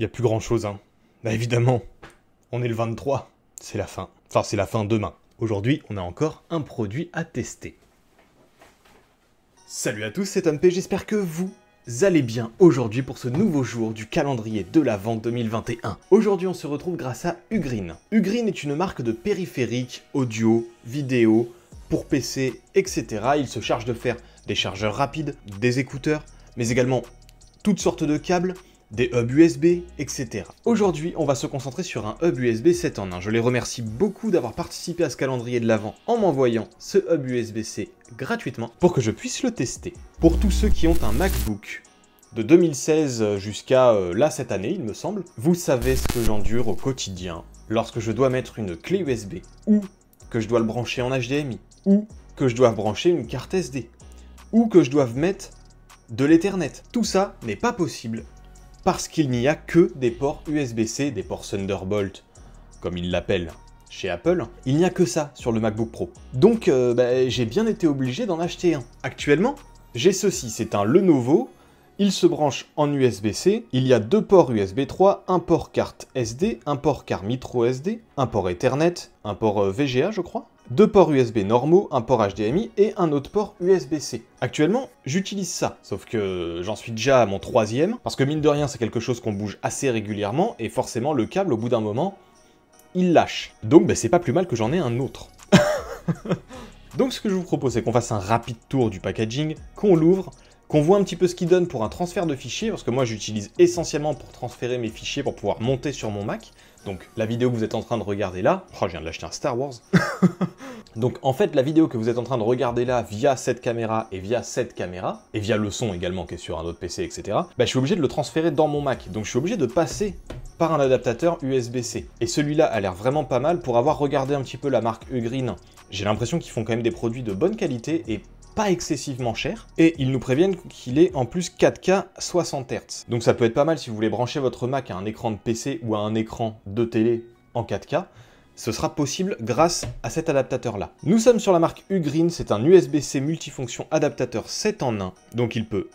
Il y a plus grand chose, hein. Bah évidemment, on est le 23, c'est la fin. Enfin, c'est la fin demain. Aujourd'hui, on a encore un produit à tester. Salut à tous, c'est MP, j'espère que vous allez bien aujourd'hui pour ce nouveau jour du calendrier de l'Avent 2021. Aujourd'hui, on se retrouve grâce à Ugreen. Ugreen est une marque de périphériques, audio, vidéo, pour PC, etc. Il se charge de faire des chargeurs rapides, des écouteurs, mais également toutes sortes de câbles, des hubs USB, etc. Aujourd'hui, on va se concentrer sur un hub USB 7 en 1. Je les remercie beaucoup d'avoir participé à ce calendrier de l'Avent en m'envoyant ce hub USB-C gratuitement pour que je puisse le tester. Pour tous ceux qui ont un MacBook de 2016 jusqu'à euh, là cette année, il me semble, vous savez ce que j'endure au quotidien lorsque je dois mettre une clé USB ou que je dois le brancher en HDMI ou que je dois brancher une carte SD ou que je dois mettre de l'Ethernet. Tout ça n'est pas possible parce qu'il n'y a que des ports USB-C, des ports Thunderbolt, comme ils l'appellent chez Apple. Il n'y a que ça sur le MacBook Pro. Donc euh, bah, j'ai bien été obligé d'en acheter un. Actuellement, j'ai ceci, c'est un Lenovo. Il se branche en USB-C, il y a deux ports USB 3, un port carte SD, un port carte micro SD, un port Ethernet, un port euh, VGA je crois, deux ports USB normaux, un port HDMI et un autre port USB-C. Actuellement, j'utilise ça, sauf que j'en suis déjà à mon troisième, parce que mine de rien, c'est quelque chose qu'on bouge assez régulièrement, et forcément, le câble, au bout d'un moment, il lâche. Donc, ben, c'est pas plus mal que j'en ai un autre. Donc, ce que je vous propose, c'est qu'on fasse un rapide tour du packaging, qu'on l'ouvre, qu'on voit un petit peu ce qu'il donne pour un transfert de fichiers, parce que moi j'utilise essentiellement pour transférer mes fichiers pour pouvoir monter sur mon Mac. Donc la vidéo que vous êtes en train de regarder là, oh je viens de l'acheter un Star Wars. Donc en fait la vidéo que vous êtes en train de regarder là via cette caméra et via cette caméra, et via le son également qui est sur un autre PC, etc. Bah, je suis obligé de le transférer dans mon Mac. Donc je suis obligé de passer par un adaptateur USB-C. Et celui-là a l'air vraiment pas mal pour avoir regardé un petit peu la marque Ugreen. J'ai l'impression qu'ils font quand même des produits de bonne qualité et pas excessivement cher, et ils nous préviennent qu'il est en plus 4K 60 Hz. Donc ça peut être pas mal si vous voulez brancher votre Mac à un écran de PC ou à un écran de télé en 4K, ce sera possible grâce à cet adaptateur-là. Nous sommes sur la marque Ugreen, c'est un USB-C multifonction adaptateur 7 en 1, donc il peut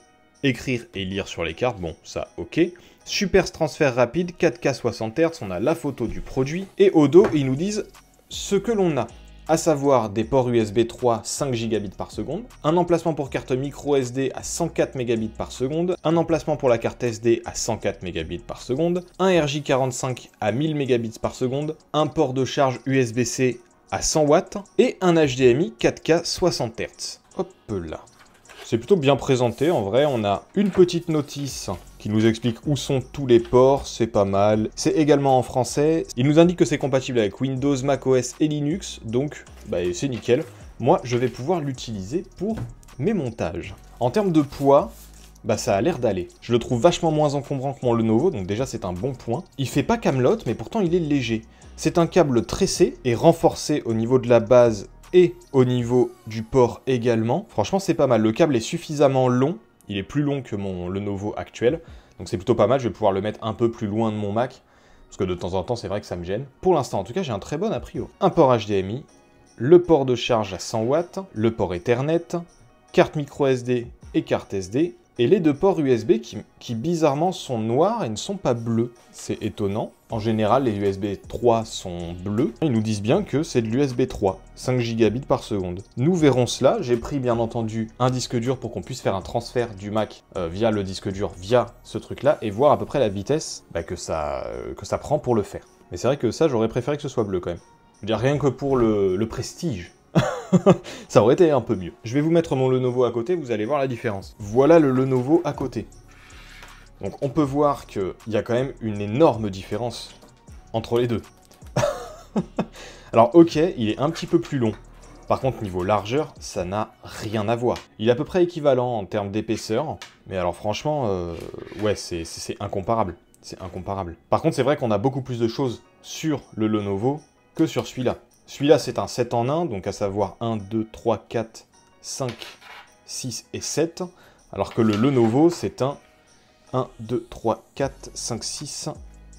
écrire et lire sur les cartes, bon ça ok. Super transfert rapide, 4K 60 Hz, on a la photo du produit, et au dos ils nous disent ce que l'on a à savoir des ports USB 3 5 gigabits par seconde, un emplacement pour carte micro SD à 104 mégabits par seconde, un emplacement pour la carte SD à 104 mégabits par seconde, un RJ45 à 1000 mégabits par seconde, un port de charge USB-C à 100 watts et un HDMI 4K 60 Hz. Hop là. C'est plutôt bien présenté en vrai, on a une petite notice qui nous explique où sont tous les ports, c'est pas mal. C'est également en français. Il nous indique que c'est compatible avec Windows, macOS et Linux, donc bah, c'est nickel. Moi, je vais pouvoir l'utiliser pour mes montages. En termes de poids, bah ça a l'air d'aller. Je le trouve vachement moins encombrant que mon Lenovo, donc déjà c'est un bon point. Il fait pas camelote, mais pourtant il est léger. C'est un câble tressé et renforcé au niveau de la base et au niveau du port également. Franchement c'est pas mal. Le câble est suffisamment long il est plus long que mon Lenovo actuel, donc c'est plutôt pas mal, je vais pouvoir le mettre un peu plus loin de mon Mac, parce que de temps en temps c'est vrai que ça me gêne. Pour l'instant en tout cas j'ai un très bon a priori. Un port HDMI, le port de charge à 100 watts, le port Ethernet, carte micro SD et carte SD, et les deux ports USB qui, bizarrement sont noirs et ne sont pas bleus. C'est étonnant. En général, les USB 3 sont bleus. Ils nous disent bien que c'est de l'USB 3, 5 gigabits par seconde. Nous verrons cela. J'ai pris bien entendu un disque dur pour qu'on puisse faire un transfert du Mac euh, via le disque dur, via ce truc-là, et voir à peu près la vitesse bah, que, ça, euh, que ça prend pour le faire. Mais c'est vrai que ça, j'aurais préféré que ce soit bleu quand même. Je veux dire, rien que pour le prestige ça aurait été un peu mieux. Je vais vous mettre mon Lenovo à côté, vous allez voir la différence. Voilà le Lenovo à côté. Donc on peut voir qu'il y a quand même une énorme différence entre les deux. Alors ok, il est un petit peu plus long. Par contre, niveau largeur, ça n'a rien à voir. Il est à peu près équivalent en termes d'épaisseur, mais alors franchement, euh, ouais, c'est incomparable. C'est incomparable. Par contre, c'est vrai qu'on a beaucoup plus de choses sur le Lenovo que sur celui-là. Celui-là, c'est un 7 en 1, donc à savoir 1, 2, 3, 4, 5, 6 et 7. Alors que le Lenovo, c'est un 1, 2, 3, 4, 5, 6,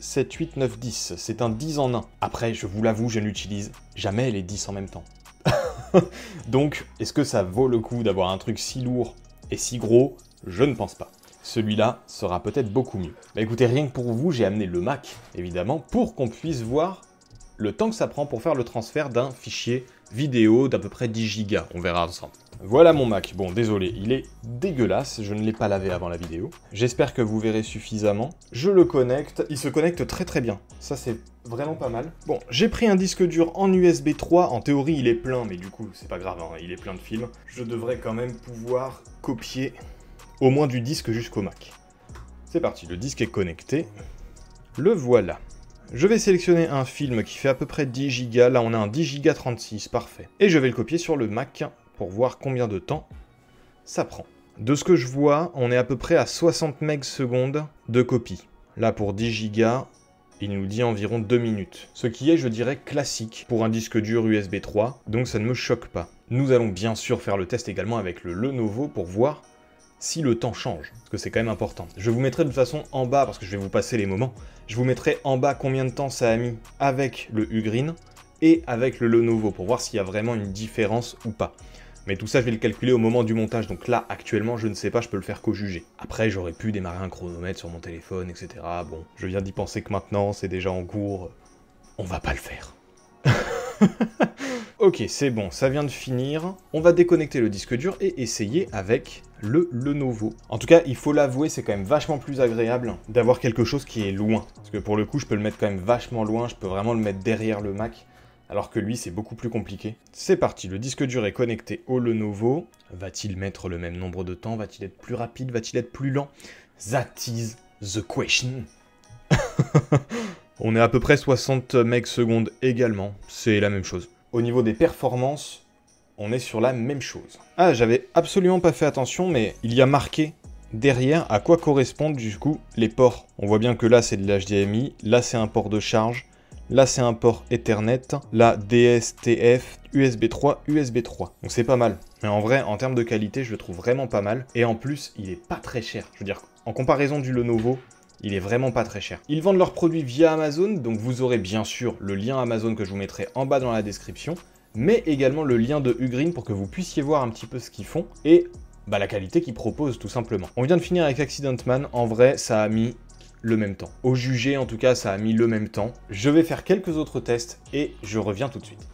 7, 8, 9, 10. C'est un 10 en 1. Après, je vous l'avoue, je n'utilise jamais les 10 en même temps. donc, est-ce que ça vaut le coup d'avoir un truc si lourd et si gros? Je ne pense pas. celui-là sera peut-être beaucoup mieux. Bah écoutez, rien que pour vous, j'ai amené le Mac, évidemment, pour qu'on puisse voir le temps que ça prend pour faire le transfert d'un fichier vidéo d'à peu près 10 Go. On verra ensemble. Voilà mon Mac. Bon, désolé, il est dégueulasse. Je ne l'ai pas lavé avant la vidéo. J'espère que vous verrez suffisamment. Je le connecte. Il se connecte très très bien. Ça, c'est vraiment pas mal. Bon, j'ai pris un disque dur en USB 3. En théorie, il est plein, mais du coup, c'est pas grave. Hein, il est plein de films. Je devrais quand même pouvoir copier au moins du disque jusqu'au Mac. C'est parti, le disque est connecté. Le voilà. Je vais sélectionner un film qui fait à peu près 10 Go, là on a un 10 Go 36, parfait. Et je vais le copier sur le Mac pour voir combien de temps ça prend. De ce que je vois, on est à peu près à 60 MB secondes de copie. Là pour 10 Go, il nous dit environ 2 minutes. Ce qui est, je dirais, classique pour un disque dur USB 3, donc ça ne me choque pas. Nous allons bien sûr faire le test également avec le Lenovo pour voir si le temps change, parce que c'est quand même important. Je vous mettrai de toute façon en bas, parce que je vais vous passer les moments, je vous mettrai en bas combien de temps ça a mis avec le Ugreen et avec le Lenovo, pour voir s'il y a vraiment une différence ou pas. Mais tout ça, je vais le calculer au moment du montage, donc là, actuellement, je ne sais pas, je peux le faire qu'au jugé. Après, j'aurais pu démarrer un chronomètre sur mon téléphone, etc. Bon, je viens d'y penser que maintenant, c'est déjà en cours. On va pas le faire. ok, c'est bon, ça vient de finir. On va déconnecter le disque dur et essayer avec le Lenovo. En tout cas, il faut l'avouer, c'est quand même vachement plus agréable d'avoir quelque chose qui est loin. Parce que pour le coup, je peux le mettre quand même vachement loin, je peux vraiment le mettre derrière le Mac. Alors que lui, c'est beaucoup plus compliqué. C'est parti, le disque dur est connecté au Lenovo. Va-t-il mettre le même nombre de temps? Va-t-il être plus rapide? Va-t-il être plus lent? That is the question. On est à peu près 60 MB secondes également, c'est la même chose. Au niveau des performances, on est sur la même chose. Ah, j'avais absolument pas fait attention, mais il y a marqué derrière à quoi correspondent du coup les ports. On voit bien que là c'est de l'HDMI, là c'est un port de charge, là c'est un port Ethernet, là DSTF, USB 3, USB 3. Donc c'est pas mal. Mais en vrai, en termes de qualité, je le trouve vraiment pas mal. Et en plus, il est pas très cher. Je veux dire, en comparaison du Lenovo, il est vraiment pas très cher. Ils vendent leurs produits via Amazon, donc vous aurez bien sûr le lien Amazon que je vous mettrai en bas dans la description, mais également le lien de Ugreen pour que vous puissiez voir un petit peu ce qu'ils font et bah, la qualité qu'ils proposent tout simplement. On vient de finir avec Accident Man, en vrai ça a mis le même temps. Au jugé en tout cas ça a mis le même temps. Je vais faire quelques autres tests et je reviens tout de suite.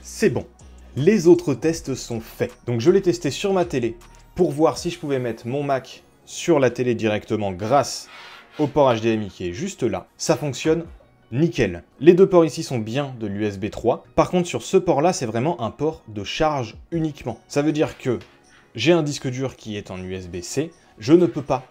C'est bon. Les autres tests sont faits. Donc je l'ai testé sur ma télé, pour voir si je pouvais mettre mon Mac sur la télé directement grâce au port HDMI qui est juste là. Ça fonctionne nickel. Les deux ports ici sont bien de l'USB 3. Par contre, sur ce port-là, c'est vraiment un port de charge uniquement. Ça veut dire que j'ai un disque dur qui est en USB-C, je ne peux pas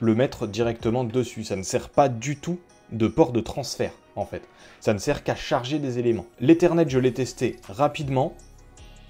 le mettre directement dessus. Ça ne sert pas du tout de port de transfert, en fait. Ça ne sert qu'à charger des éléments. L'Ethernet, je l'ai testé rapidement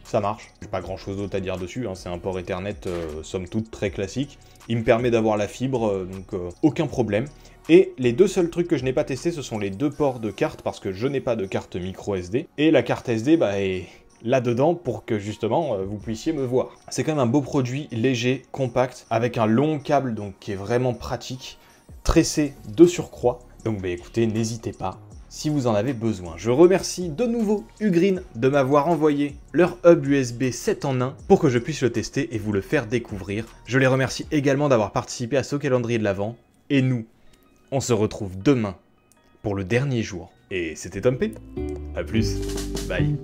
ça marche. J'ai pas grand chose d'autre à dire dessus, hein. c'est un port Ethernet euh, somme toute très classique. Il me permet d'avoir la fibre, euh, donc euh, aucun problème. Et les deux seuls trucs que je n'ai pas testé, ce sont les deux ports de carte, parce que je n'ai pas de carte micro SD. Et la carte SD bah, est là-dedans pour que justement vous puissiez me voir. C'est quand même un beau produit, léger, compact, avec un long câble donc qui est vraiment pratique, tressé de surcroît. Donc bah écoutez, n'hésitez pas, si vous en avez besoin. Je remercie de nouveau Ugreen de m'avoir envoyé leur hub USB 7 en 1 pour que je puisse le tester et vous le faire découvrir. Je les remercie également d'avoir participé à ce calendrier de l'Avent. Et nous, on se retrouve demain pour le dernier jour. Et c'était Tom P. A plus, bye.